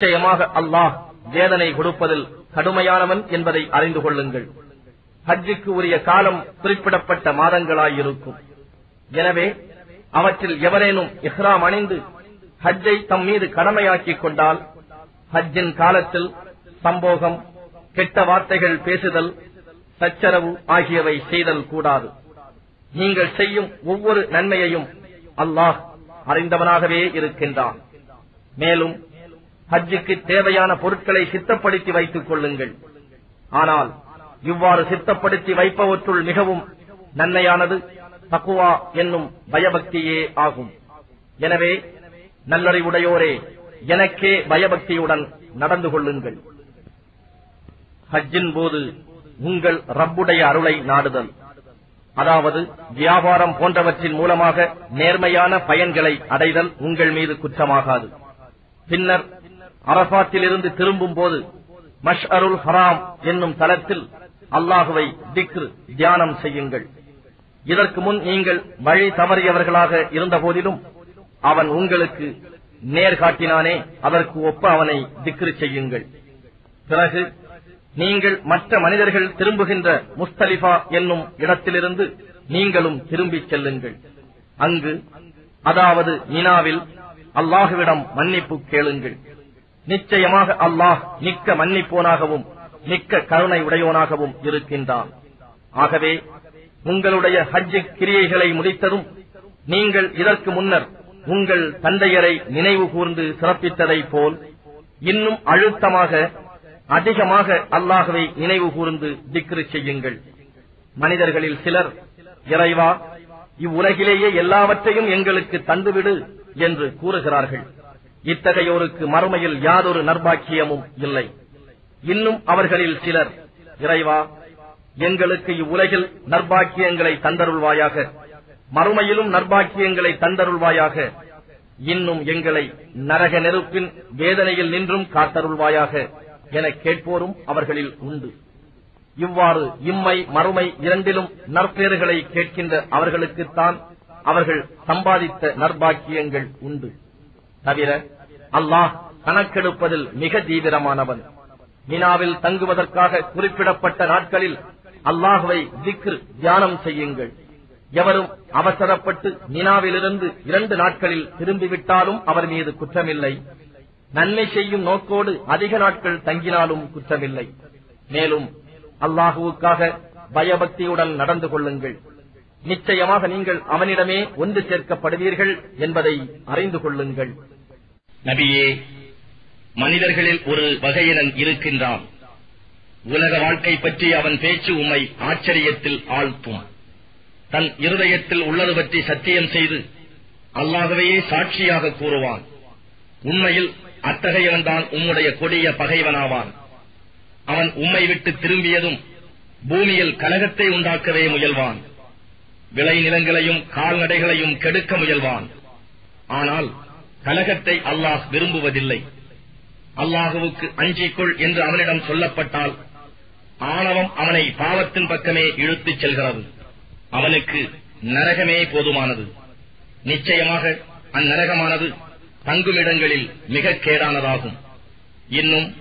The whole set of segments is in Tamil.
நிச்சயமாக அல்லாஹ் வேதனை கொடுப்பதில் கடுமையானவன் என்பதை அறிந்து கொள்ளுங்கள். ஹஜ்ஜுக்கு உரிய காலம் குறிப்பிடப்பட்ட மாதங்களாயிருக்கும். எனவே அவற்றில் எவரேனும் இஹ்ராம் அணிந்து ஹஜ்ஜை தம் மீது கடமையாக்கிக் கொண்டால் ஹஜ்ஜின் காலத்தில் சம்போகம் கெட்ட வார்த்தைகள் பேசுதல் சச்சரவு ஆகியவை செய்தல் கூடாது. நீங்கள் செய்யும் ஒவ்வொரு நன்மையையும் அல்லாஹ் அறிந்தவனாகவே இருக்கின்றான். மேலும் ஹஜ்ஜுக்கு தேவையான பொருட்களை சித்தப்படுத்தி வைத்துக் கொள்ளுங்கள். ஆனால் இவ்வாறு சித்தப்படுத்தி வைப்பவற்றுள் மிகவும் நன்மையானது தக்குவா என்னும் பயபக்தியே ஆகும். எனவே நல்லறிவுடையோரே எனக்கே பயபக்தியுடன் நடந்து கொள்ளுங்கள். ஹஜ்ஜின் போது உங்கள் ரப்புடைய அருளை நாடுதல். அதாவது வியாபாரம் போன்றவற்றின் மூலமாக நேர்மையான பயன்களை அடைதல் உங்கள் மீது குற்றமாகாது. பின்னர் அரபாத்திலிருந்து திரும்பும் போது மஷ் அருள் ஹராம் என்னும் தளத்தில் அல்லாஹுவை திக்ரு தியானம் செய்யுங்கள். இதற்கு முன் நீங்கள் வழி தவறியவர்களாக இருந்த போதிலும் அவன் உங்களுக்கு நேர்காட்டினானே அதற்கு ஒப்ப அவனை திக்ரு செய்யுங்கள். பிறகு நீங்கள் மற்ற மனிதர்கள் திரும்புகின்ற முஸ்தலிஃபா என்னும் இடத்திலிருந்து நீங்களும் திரும்பிச் செல்லுங்கள். அங்கு அதாவது மினாவில் அல்லாஹுவிடம் மன்னிப்பு கேளுங்கள். நிச்சயமாக அல்லாஹ் மிக்க மன்னிப்போனாகவும் மிக்க கருணை உடையோனாகவும் இருக்கின்றான். ஆகவே உங்களுடைய ஹஜ் கிரியைகளை முடித்ததும் நீங்கள் இதற்கு முன்னர் உங்கள் தந்தையரை நினைவு கூர்ந்து சிறப்பித்ததைப் போல் இன்னும் அழுத்தமாக அதிகமாக அல்லாஹுவை நினைவு கூர்ந்து திக்ரு செய்யுங்கள். மனிதர்களில் சிலர் இறைவா இவ்வுலகிலேயே எல்லாவற்றையும் எங்களுக்கு தந்துவிடு என்று கூறுகிறார்கள். இத்தகையோருக்கு மறுமையில் யாதொரு நர்பாக்கியமும் இல்லை. இன்னும் அவர்களில் சிலர் இறைவா எங்களுக்கு இவ்வுலகில் நர்பாக்கியங்களை தந்தருள்வாயாக. மறுமையிலும் நர்பாக்கியங்களை தந்தருள்வாயாக. இன்னும் எங்களை நரக நெருப்பின் வேதனையில் நின்றும் காத்தருள்வாயாக என கேட்போரும் அவர்களில் உண்டு. இவ்வாறு இம்மை மறுமை இரண்டிலும் நற்பேறுகளை கேட்கின்ற அவர்களுக்குத்தான் அவர்கள் சம்பாதித்த நற்பாக்கியங்கள் உண்டு. தவிர அல்லாஹ் கணக்கெடுப்பதில் மிக தீவிரமானவன். மினாவில் தங்குவதற்காக குறிப்பிடப்பட்ட நாட்களில் அல்லாஹுவை திக்ரு தியானம் செய்யுங்கள். எவரும் அவசரப்பட்டு மினாவிலிருந்து இரண்டு நாட்களில் திரும்பிவிட்டாலும் அவர் மீது குற்றமில்லை. நன்மை செய்யும் நோக்கோடு அதிக நாட்கள் தங்கினாலும் குற்றமில்லை. மேலும் அல்லாஹுவுக்காக பயபக்தியுடன் நடந்து கொள்ளுங்கள். நிச்சயமாக நீங்கள் அவனிடமே ஒன்று சேர்க்கப்படுவீர்கள் என்பதை அறிந்து கொள்ளுங்கள். நபியே மனிதர்களில் ஒரு வகையினன் இருக்கின்றான். உலக வாழ்க்கை பற்றி அவன் பேச்சு உம்மை ஆச்சரியத்தில் ஆழ்த்தும். தன் இருதயத்தில் உள்ளது பற்றி சத்தியம் செய்து அல்லாகவே சாட்சியாக கூறுவான். உண்மையில் அத்தகையவன்தான் உம்முடைய கொடிய பகைவனாவான். அவன் உம்மை விட்டு திரும்பியதும் பூமியில் கலகத்தை உண்டாக்கவே முயல்வான். விளைநிலங்களையும் கால்நடைகளையும் கெடுக்க முயல்வான். ஆனால் கலகத்தை அல்லாஹ் விரும்புவதில்லை. அல்லாஹுவுக்கு அஞ்சிக்கொள் என்று அவனிடம் சொல்லப்பட்டால் ஆணவம் அவனை பாவத்தின் பக்கமே இழுத்துச் செல்கிறது. அவனுக்கு நரகமே போதுமானது. நிச்சயமாக அந்நரகமானது தங்குமிடங்களில் மிக கேடானதாகும். இன்னும்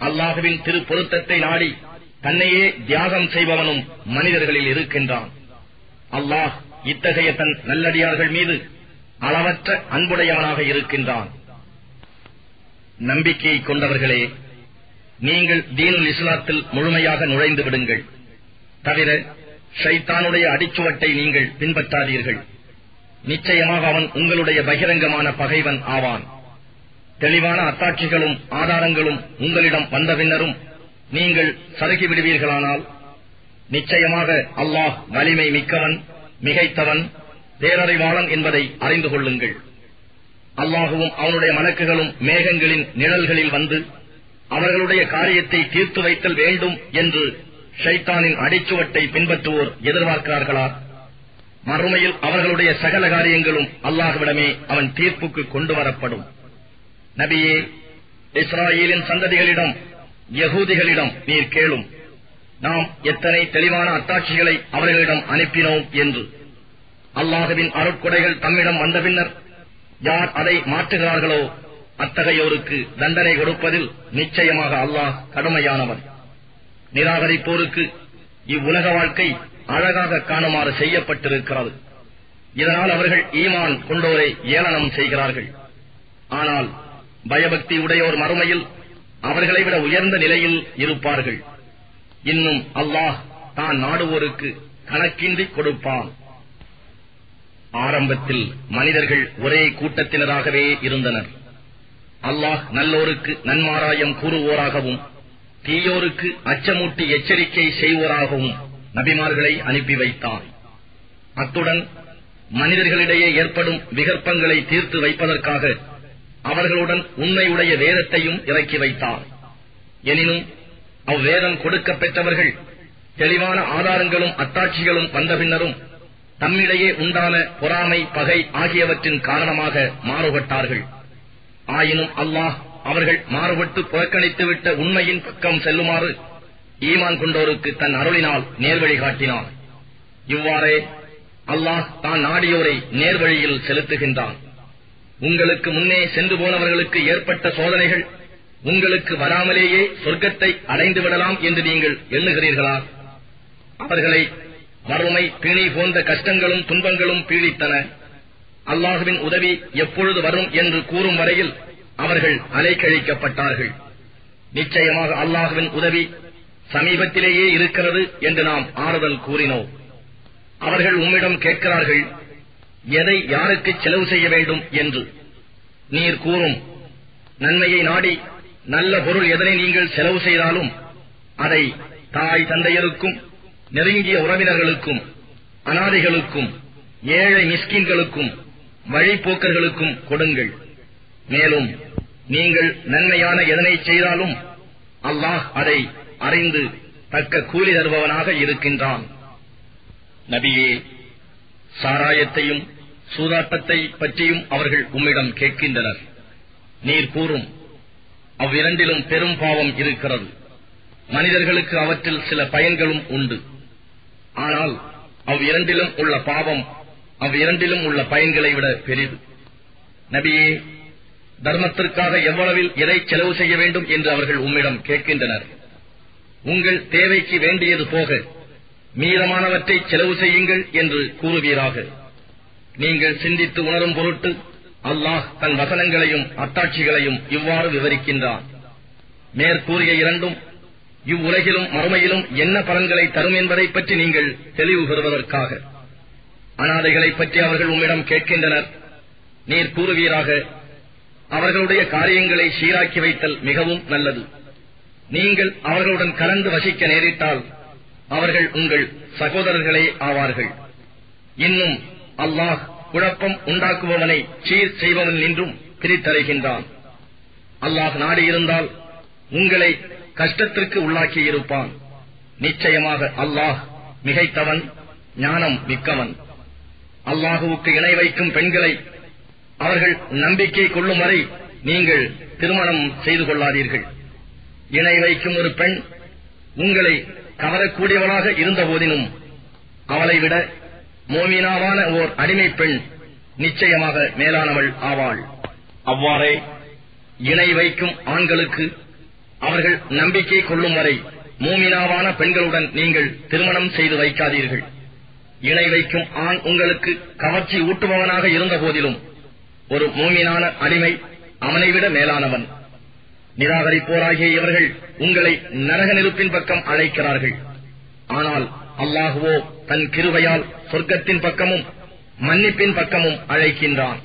அல்லாஹுவின் திரு பொருத்தத்தை நாடி தன்னையே தியாகம் செய்பவனும் மனிதர்களில் இருக்கின்றான். அல்லாஹ் இத்தகைய தன் நல்லடியார்கள் மீது அளவற்ற அன்புடையவனாக இருக்கின்றான். நம்பிக்கையை கொண்டவர்களே நீங்கள் தீனுல் இஸ்லாத்தில் முழுமையாக நுழைந்து விடுங்கள். தவிர ஷைத்தானுடைய அடிச்சுவட்டை நீங்கள் பின்பற்றாதீர்கள். நிச்சயமாக அவன் உங்களுடைய பகிரங்கமான பகைவன் ஆவான். தெளிவான அத்தாட்சிகளும் ஆதாரங்களும் உங்களிடம் வந்த பின்னரும் நீங்கள் சருகி விடுவீர்களானால் நிச்சயமாக அல்லாஹ் வலிமை மிக்கவன் மிகைத்தவன் பேரறிவாளன் என்பதை அறிந்து கொள்ளுங்கள். அல்லாகவும் அவனுடைய மலக்குகளும் மேகங்களின் நிழல்களில் வந்து அவர்களுடைய காரியத்தை தீர்த்து வைத்தல் வேண்டும் என்று ஷைத்தானின் அடிச்சுவட்டை பின்பற்றுவோர் எதிர்பார்க்கிறார்களா? மறுமையில் அவர்களுடைய சகல காரியங்களும் அல்லாஹுவிடமே அவன் தீர்ப்புக்கு கொண்டு வரப்படும் நபியே இஸ்ராயேலின் சந்ததிகளிடம் யகூதிகளிடம் நீர் கேளும். நாம் எத்தனை தெளிவான அத்தாட்சிகளை அவர்களிடம் அனுப்பினோம் என்று. அல்லாஹவின் அருட்கொடைகள் தம்மிடம் வந்த பின்னர் யார் அதை மாற்றுகிறார்களோ அத்தகையோருக்கு தண்டனை கொடுப்பதில் நிச்சயமாக அல்லாஹ் கடுமையானவன். நிராகரிப்போருக்கு இவ்வுலக வாழ்க்கை அழகாக காணுமாறு செய்யப்பட்டிருக்கிறது. இதனால் அவர்கள் ஈமான் கொண்டோரை ஏளனம் செய்கிறார்கள். ஆனால் பயபக்தி உடையோர் மறுமையில் அவர்களை விட உயர்ந்த நிலையில் இருப்பார்கள். இன்னும் அல்லாஹ் தான் நாடுவோருக்கு கணக்கின்றி கொடுப்பான். ஆரம்பத்தில் மனிதர்கள் ஒரே கூட்டத்தினராகவே இருந்தனர். அல்லாஹ் நல்லோருக்கு நன்மாராயம் கூறுவோராகவும் தீயோருக்கு அச்சமூட்டி எச்சரிக்கை செய்வோராகவும் நபிமார்களை அனுப்பி வைத்தான். அத்துடன் மனிதர்களிடையே ஏற்படும் விகற்பங்களை தீர்த்து வைப்பதற்காக அவர்களுடன் உண்மையுடைய வேதத்தையும் இறக்கி வைத்தார் எனினும் அவ்வேதம் கொடுக்க பெற்றவர்கள் தெளிவான ஆதாரங்களும் அத்தாட்சிகளும் வந்த பின்னரும் தம்மிடையே உண்டான பொறாமை பகை ஆகியவற்றின் காரணமாக மாறுபட்டார்கள். ஆயினும் அல்லாஹ் அவர்கள் மாறுபட்டு புறக்கணித்துவிட்ட உண்மையின் பக்கம் செல்லுமாறு ஈமான் கொண்டோருக்கு தன் அருளினால் நேர்வழி காட்டினான். இவ்வாறே அல்லாஹ் தான் நாடியோரை நேர்வழியில் செலுத்துகின்றான். உங்களுக்கு முன்னே சென்று போனவர்களுக்கு ஏற்பட்ட சோதனைகள் உங்களுக்கு வராமலேயே சொர்க்கத்தை அடைந்து விடலாம் என்று நீங்கள் எண்ணுகிறீர்களா? அவர்களை வறுமை பிணி போன்ற கஷ்டங்களும் துன்பங்களும் பீடித்தன. அல்லாஹுவின் உதவி எப்பொழுது வரும் என்று கூறும் வரையில் அவர்கள் அலைக்கழிக்கப்பட்டார்கள். நிச்சயமாக அல்லாஹுவின் உதவி சமீபத்திலேயே இருக்கிறது என்று நாம் ஆறுதல் கூறினோம். அவர்கள் உம்மிடம் கேட்கிறார்கள் எதை யாருக்கு செலவு செய்ய வேண்டும்? என்று. நீர் கூறும் நன்மையை நாடி நல்ல பொருள் எதனை நீங்கள் செலவு செய்தாலும் அதை தாய் தந்தையருக்கும் நெருங்கிய உறவினர்களுக்கும் அனாதைகளுக்கும் ஏழை மிஸ்கின்களுக்கும் வழிபோக்கர்களுக்கும் கொடுங்கள். மேலும் நீங்கள் நன்மையான எதனை செய்தாலும் அல்லாஹ் அதை அறிந்து தக்க கூலி தருபவனாக இருக்கின்றான். நபியே சாராயத்தையும் சூதாட்டத்தை பற்றியும் அவர்கள் உம்மிடம் கேட்கின்றனர். நீர் கூறும் அவ்விரண்டிலும் பெரும் பாவம் இருக்கிறது. மனிதர்களுக்கு அவற்றில் சில பயன்களும் உண்டு. ஆனால் அவ்விரண்டிலும் உள்ள பாவம் அவ்விரண்டிலும் உள்ள பயன்களை விட பெரிது. நபியே தர்மத்திற்காக எவ்வளவில் எதை செலவு செய்ய வேண்டும் என்று அவர்கள் உம்மிடம் கேட்கின்றனர். உங்கள் தேவைக்கு வேண்டியது போக மீதமானவற்றை செலவு செய்யுங்கள் என்று கூறுவீராக. நீங்கள் சிந்தித்து உணரும் பொருட்டு அல்லாஹ் தன் வசனங்களையும் அத்தாட்சிகளையும் இவ்வாறு விவரிக்கின்றான். மேற்கூறிய இரண்டும் இவ்வுலகிலும் மறுமையிலும் என்ன பலன்களை தரும் என்பதை பற்றி நீங்கள் தெளிவு பெறுவதற்காக. அனாதைகளை பற்றி அவர்கள் உம்மிடம் கேட்கின்றனர். நீர் கூறுவீராக அவர்களுடைய காரியங்களை சீராக்கி வைத்தல் மிகவும் நல்லது. நீங்கள் அவர்களுடன் கலந்து வசிக்க நேரிட்டால் அவர்கள் உங்கள் சகோதரர்களே ஆவார்கள். இன்னும் அல்லாஹ் குழப்பம் உண்டாக்குபவனை சீர் செய்பவன் என்றும் பிரித்தறைகின்றான். அல்லாஹ் நாடியிருந்தால் உங்களை கஷ்டத்திற்கு உள்ளாக்கியிருப்பான். நிச்சயமாக அல்லாஹ் மிகைத்தவன் ஞானம் மிக்கவன். அல்லாஹுவுக்கு இணை வைக்கும் பெண்களை அவர்கள் நம்பிக்கை கொள்ளும் வரை நீங்கள் திருமணம் செய்து கொள்ளாதீர்கள். இணை வைக்கும் ஒரு பெண் உங்களை கவரக்கூடியவளாக இருந்த போதினும் அவளை விட மோமினாவான ஓர் அடிமை பெண் நிச்சயமாக மேலானவள் ஆவாள். அவ்வாறே இணை வைக்கும் ஆண்களுக்கு அவர்கள் நம்பிக்கை கொள்ளும் வரை மூமினாவான பெண்களுடன் நீங்கள் திருமணம் செய்து வைக்காதீர்கள். இணை வைக்கும் ஆண் உங்களுக்கு கவர்ச்சி ஊட்டுபவனாக இருந்த போதிலும் ஒரு மூமினான அடிமை அவனை விட மேலானவன். நிராகரிப்போராகிய இவர்கள் உங்களை நரக நெருப்பின் பக்கம் அழைக்கிறார்கள். ஆனால் அல்லாஹுவோ தன் கிருவையால் சொர்க்கத்தின் பக்கமும் மன்னிப்பின் பக்கமும் அழைக்கின்றான்.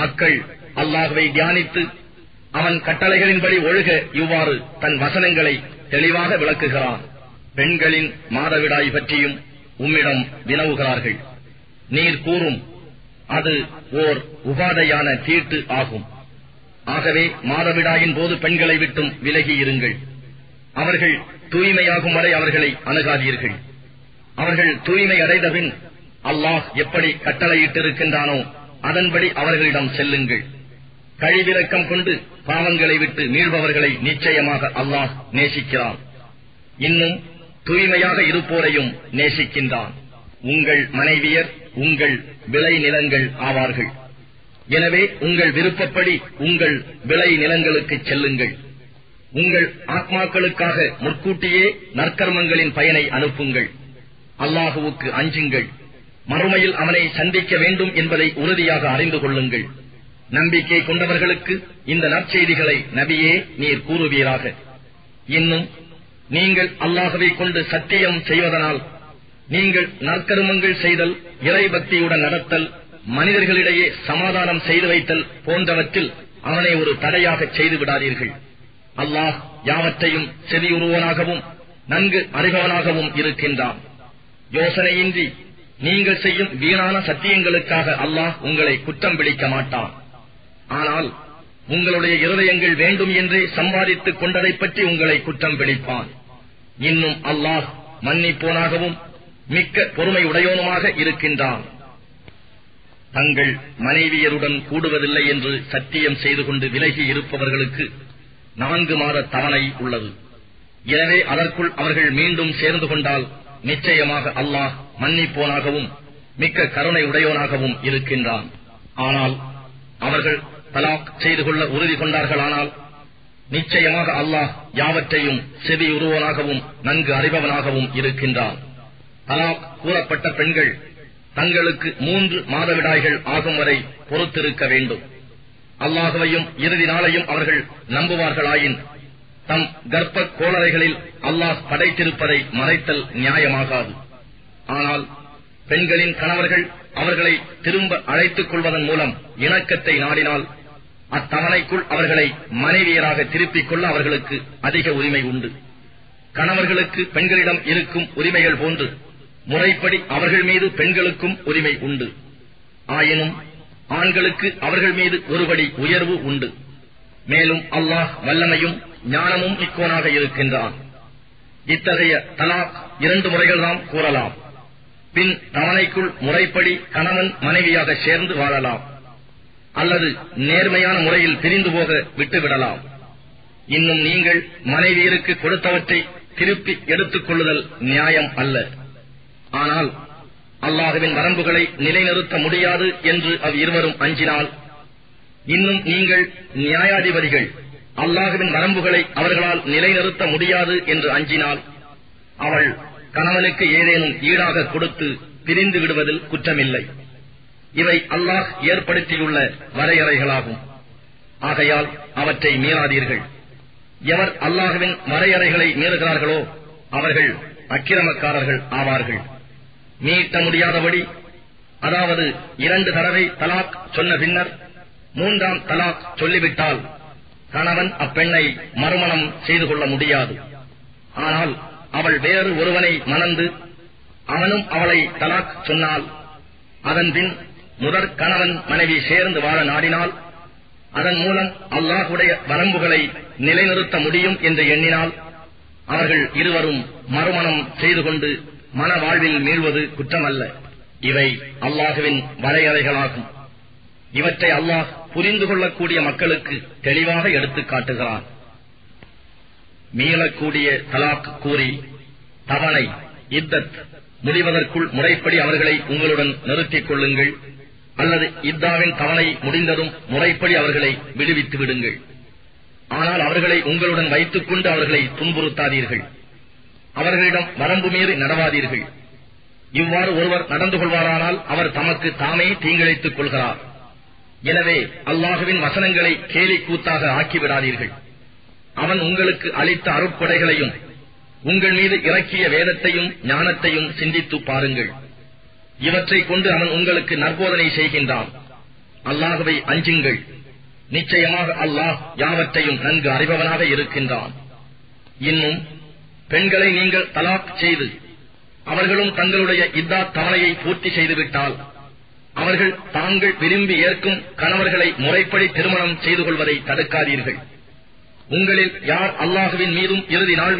மக்கள் அல்லாஹுவை தியானித்து அவன் கட்டளைகளின்படி ஒழுக இவ்வாறு தன் வசனங்களை தெளிவாக விளக்குகிறான். பெண்களின் மாதவிடாய் பற்றியும் உம்மிடம் வினவுகிறார்கள். நீர் கூறும் அது ஓர் உபாதையான தீட்டு ஆகும். ஆகவே மாதவிடாயின் போது பெண்களை விட்டும் விலகி இருங்கள். அவர்கள் தூய்மையாகும் வரை அவர்களை அணுகாதீர்கள். அவர்கள் தூய்மை அடைந்தபின் அல்லாஹ் எப்படி கட்டளையிட்டிருக்கின்றானோ அதன்படி அவர்களிடம் செல்லுங்கள். கழிவிறக்கம் கொண்டு பாவங்களை விட்டு மீள்பவர்களை நிச்சயமாக அல்லாஹ் நேசிக்கிறான். இன்னும் தூய்மையாக இருப்போரையும் நேசிக்கின்றான். உங்கள் மனைவியர் உங்கள் விளை நிலங்கள் ஆவார்கள். எனவே உங்கள் விருப்பப்படி உங்கள் விளை நிலங்களுக்கு செல்லுங்கள். உங்கள் ஆத்மாக்களுக்காக முற்கூட்டியே நற்கர்மங்களின் பயனை அனுப்புங்கள். அல்லாஹுவுக்கு அஞ்சுங்கள். மறுமையில் அவனை சந்திக்க வேண்டும் என்பதை உறுதியாக அறிந்து கொள்ளுங்கள். நம்பிக்கை கொண்டவர்களுக்கு இந்த நற்செய்திகளை நபியே நீர் கூறுவீராக. இன்னும் நீங்கள் அல்லாஹவை கொண்டு சத்தியம் செய்வதனால் நீங்கள் நற்கருமங்கள் செய்தல் இறைபக்தியுடன் நடத்தல் மனிதர்களிடையே சமாதானம் செய்து வைத்தல் போன்றவற்றில் அவனை ஒரு தடையாக செய்து விடாதீர்கள். அல்லாஹ் யாவற்றையும் செவியுறுவனாகவும் நன்கு அறிபவனாகவும் இருக்கின்றான். யோசனையின்றி நீங்கள் செய்யும் வீணான சத்தியங்களுக்காக அல்லாஹ் உங்களை குற்றம் பிடிக்க மாட்டான். ஆனால் உங்களுடைய இருதயங்கள் வேண்டும் என்றே சம்பாதித்துக் கொண்டதைப் பற்றி உங்களை குற்றம் பிடிப்பான். இன்னும் அல்லாஹ் மன்னிப்போனாகவும் மிக்க பொறுமை உடையோனுமாக இருக்கின்றான். தங்கள் மனைவியருடன் கூடுவதில்லை என்று சத்தியம் செய்து கொண்டு விலகி இருப்பவர்களுக்கு நான்கு மாத தவணை உள்ளது. எனவே அதற்குள் அவர்கள் மீண்டும் சேர்ந்து கொண்டால் நிச்சயமாக அல்லாஹ் மன்னிப்போனாகவும் மிக்க கருணை உடையோனாகவும் இருக்கின்றான். ஆனால் அவர்கள் தலாக் செய்து கொள்ள உறுதி கொண்டார்களானால் நிச்சயமாக அல்லாஹ் யாவற்றையும் செவி உருவனாகவும் நன்கு அறிபவனாகவும் இருக்கின்றான். தலாக் கூறப்பட்ட பெண்கள் தங்களுக்கு மூன்று மாதவிடாய்கள் ஆகும் வரை பொறுத்திருக்க வேண்டும். அல்லாஹுவையும் இறுதி நாளையும் அவர்கள் நம்புவார்களாயின் தம் கர்ப்ப கோளறைகளில் அல்லாஹ் படைத்திருப்பதை மறைத்தல் நியாயமாகாது. ஆனால் பெண்களின் கணவர்கள் அவர்களை திரும்ப அழைத்துக் கொள்வதன் மூலம் இணக்கத்தை நாடினால் அத்தவணைக்குள் அவர்களை மனைவியராக திருப்பிக் கொள்ள அவர்களுக்கு அதிக உரிமை உண்டு. கணவர்களுக்கு பெண்களிடம் இருக்கும் உரிமைகள் போன்று முறைப்படி அவர்கள் மீது பெண்களுக்கும் உரிமை உண்டு. ஆயினும் ஆண்களுக்கு அவர்கள் மீது ஒருபடி உயர்வு உண்டு. மேலும் அல்லாஹ் வல்லமையும் ஞானமும் இக்கோனாக இருக்கின்றான். இத்தகைய தலாக் இரண்டு முறைகள்தான் கூறலாம். பின் தவணைக்குள் முறைப்படி கணவன் மனைவியாக சேர்ந்து வாழலாம். அல்லது நேர்மையான முறையில் பிரிந்து போக விட்டுவிடலாம். இன்னும் நீங்கள் மனைவியருக்கு கொடுத்தவற்றை திருப்பி எடுத்துக் கொள்ளுதல் நியாயம் அல்ல. ஆனால் அல்லாஹுவின் வரம்புகளை நிலைநிறுத்த முடியாது என்று அவ் இருவரும் அஞ்சினால் இன்னும் நீங்கள் நியாயாதிபதிகள் அல்லாஹுவின் வரம்புகளை அவர்களால் நிலைநிறுத்த முடியாது என்று அஞ்சினால் அவள் கணவனுக்கு ஏதேனும் ஈடாக கொடுத்து பிரிந்து விடுவதில் குற்றமில்லை. இவை அல்லாஹ் ஏற்படுத்தியுள்ள வரையறைகளாகும் ஆகையால் அவற்றை மீறாதீர்கள். எவர் அல்லாஹுவின் வரையறைகளை மீறுகிறார்களோ அவர்கள் அக்கிரமக்காரர்கள் ஆவார்கள். மீட்ட முடியாதபடி அதாவது இரண்டு தடவை தலாக் சொன்ன பின்னர் மூன்றாம் தலாக் சொல்லிவிட்டால் கணவன் அப்பெண்ணை மறுமணம் செய்து கொள்ள முடியாது. ஆனால் அவள் வேறு ஒருவனை மணந்து அவனும் அவளை தலாக் சொன்னால் அதன்பின் முதற் கணவன் மனைவி சேர்ந்து வாழ நாடினால் அதன் மூலம் அல்லாஹுடைய வரம்புகளை நிலைநிறுத்த முடியும் என்று எண்ணினால் அவர்கள் இருவரும் மறுமணம் செய்து கொண்டு மன வாழ்வில் மீள்வது குற்றமல்ல. இவை அல்லாஹுவின் வரையறைகளாகும். இவற்றை அல்லாஹ் புரிந்து கொள்ளக்கூடிய மக்களுக்கு தெளிவாக எடுத்துக் காட்டுகிறான். மீளக்கூடிய தலாக் கூறி தவணை இத்தத் முடிவதற்குள் முறைப்படி அவர்களை உங்களுடன் நிறுத்திக் கொள்ளுங்கள். அல்லது இத்தாவின் தவணை முடிந்ததும் முறைப்படி அவர்களை விடுவித்து விடுங்கள். ஆனால் அவர்களை உங்களுடன் வைத்துக் கொண்டு அவர்களை துன்புறுத்தாதீர்கள். அவர்களிடம் வரம்பு மீறி நடவாதீர்கள். இவ்வாறு ஒருவர் நடந்து கொள்வாரானால் அவர் தமக்கு தாமே தீங்கிழைத்துக் கொள்கிறார். எனவே அல்லாஹுவின் வசனங்களை கேலி கூத்தாக ஆக்கிவிடாதீர்கள். அவன் உங்களுக்கு அளித்த அருட்கொடைகளையும் உங்கள் மீது இறக்கிய வேதத்தையும் ஞானத்தையும் சிந்தித்து பாருங்கள். இவற்றை கொண்டு அவன் உங்களுக்கு நற்போதனை செய்கின்றான். அல்லாகவை அஞ்சுங்கள். நிச்சயமாக அல்லாஹ் யாவற்றையும் நன்கு அறிபவனாக இருக்கின்றான். இன்னும் பெண்களை நீங்கள் தலாக் செய்து அவர்களும் தங்களுடைய இத்தா தவணையை பூர்த்தி செய்துவிட்டால் அவர்கள் தாங்கள் விரும்பி ஏற்கும் கணவர்களை முறைப்படி திருமணம் செய்து கொள்வதை தடுக்காதீர்கள். உங்களில் யார் அல்லாஹுவின் மீதும் இறுதி நாள்